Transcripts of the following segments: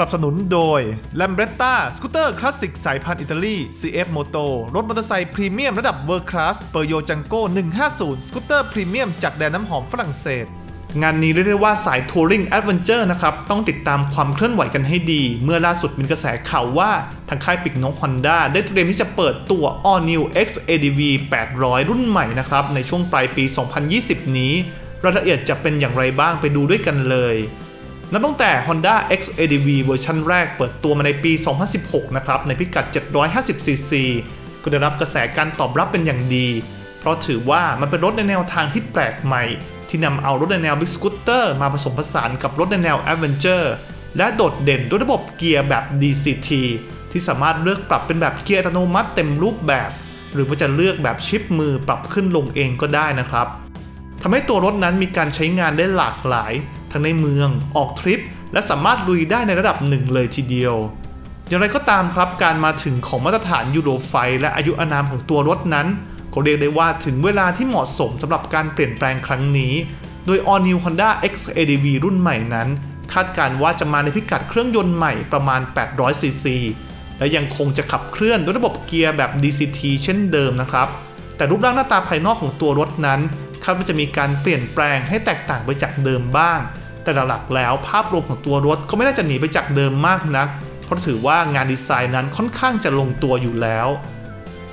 สนับสนุนโดย Lambretta สกูตเตอร์คลาสสิกสายพันธุ์อิตาลี CF Moto รถมอเตอร์ไซค์พรีเมียมระดับ world class Peugeot Django 150 สกูตเตอร์พรีเมียมจากแดนน้ำหอมฝรั่งเศส งานนี้เรียกได้ว่าสาย touring adventure นะครับ ต้องติดตามความเคลื่อนไหวกันให้ดี เมื่อล่าสุดมีกระแสข่าวว่าทางค่ายปีกนกฮอนด้าได้เตรียมที่จะเปิดตัว All New X ADV 800 รุ่นใหม่นะครับในช่วงปลายปี 2020 นี้รายละเอียดจะเป็นอย่างไรบ้างไปดูด้วยกันเลย นับตั้งแต่ Honda X ADV เวอร์ชันแรกเปิดตัวมาในปี 2016 นะครับ ในพิกัด 750cc ก็ได้รับกระแสการตอบรับเป็นอย่างดี เพราะถือว่ามันเป็นรถในแนวทางที่แปลกใหม่ ที่นำเอารถในแนว Big Scooter มาผสมผสานกับรถในแนว Adventure และโดดเด่นด้วยระบบเกียร์แบบ DCT ที่สามารถเลือกปรับเป็นแบบเกียร์อัตโนมัติเต็มรูปแบบ หรือว่าจะเลือกแบบชิปมือปรับขึ้นลงเองก็ได้นะครับทำให้ตัวรถนั้นมีการใช้งานได้หลากหลาย ทั้งในเมืองออกทริป และสามารถลุยได้ในระดับหนึ่งเลยทีเดียว อย่างไรก็ตามครับการมาถึงของมาตรฐานยูโรไฟและอายุอานามของตัวรถนั้น ก็เรียกได้ว่าถึงเวลาที่เหมาะสมสำหรับการเปลี่ยนแปลงครั้งนี้ โดย All New Honda X ADV รุ่นใหม่นั้น คาดการว่าจะมาในพิกัดเครื่องยนต์ใหม่ประมาณ 800 ซีซีและยังคงจะขับเคลื่อนด้วยระบบเกียร์แบบ DCT เช่นเดิมนะครับ แต่รูปร่างหน้าตาภายนอกของตัวรถนั้นคาดว่าจะมีการเปลี่ยนแปลงให้แตกต่างไปจากเดิมบ้าง แต่หลักๆแล้วภาพรวมของตัวรถก็ไม่น่าจะหนีไปจากเดิมมากนัก เพราะถือว่างานดีไซน์นั้นค่อนข้างจะลงตัวอยู่แล้ว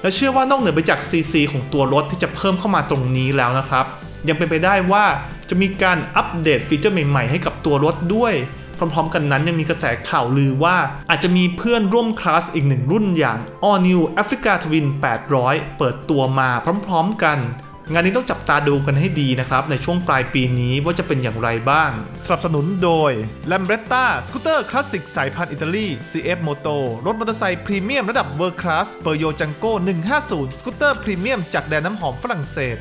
และเชื่อว่านอกเหนือไปจาก CC ของตัวรถที่จะเพิ่มเข้ามาตรงนี้แล้วนะครับ ยังเป็นไปได้ว่าจะมีการอัปเดตฟีเจอร์ใหม่ๆให้กับตัวรถด้วย พร้อมๆ กันนั้นยังมีกระแสข่าวลือว่าอาจจะมีเพื่อนร่วมคลาสอีกหนึ่งรุ่นอย่าง All New Africa Twin 800 เปิดตัวมาพร้อม ๆ กัน งานนี้ต้องจับตาดูกันให้ดีนะครับ ในช่วงปลายปีนี้ว่าจะเป็นอย่างไรบ้าง สนับสนุนโดย l a m b r e t t a สกูตเตอร์คลาสสิกสายพันธุ์อิตาลี CF Moto รถมอเตอร์ไซค์พรีเมียมระดับ world class Peugeot Django 150 สกูตเตอร์พรีเมียมจากแดนน้ำหอมฝรั่งเศส